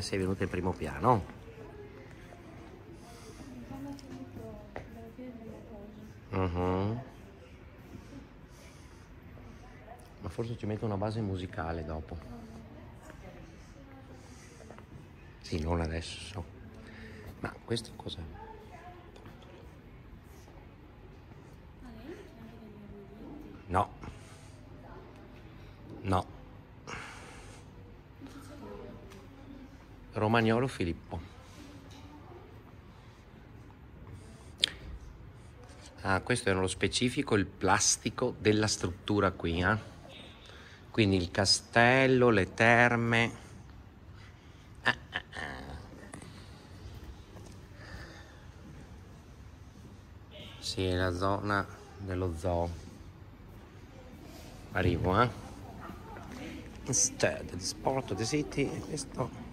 Sei venuta in primo piano. Mhm. Ma forse ci metto una base musicale dopo. Sì, non adesso. Ma questo cos'è? No. No. Romagnolo Filippo. Ah, questo è nello specifico il plastico della struttura qui, eh? Quindi il castello, le terme. Ah, ah, la zona dello zoo. Arrivo, eh? Instead, the sport of the city, questo